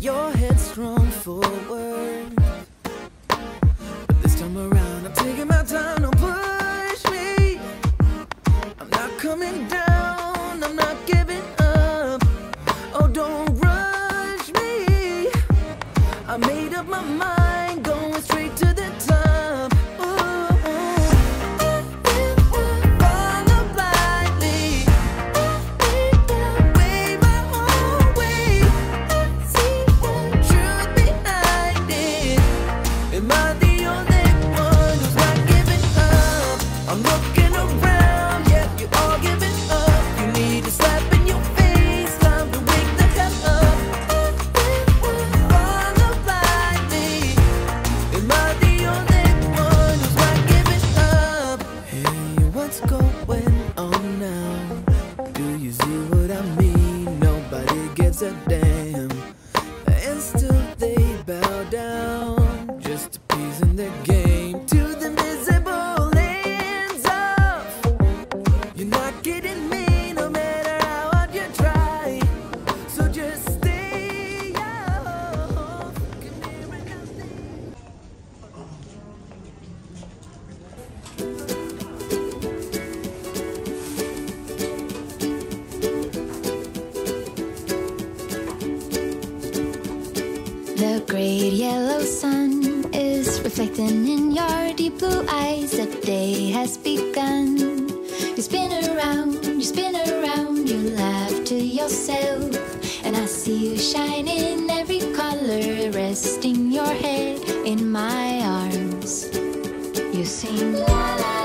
Your head's strong forward. But this time around, I'm taking my time, don't push me. I'm not coming me, nobody gives a damn. The great yellow sun is reflecting in your deep blue eyes. The day has begun. You spin around, you spin around, you laugh to yourself. And I see you shine in every color, resting your head in my arms. You sing la la.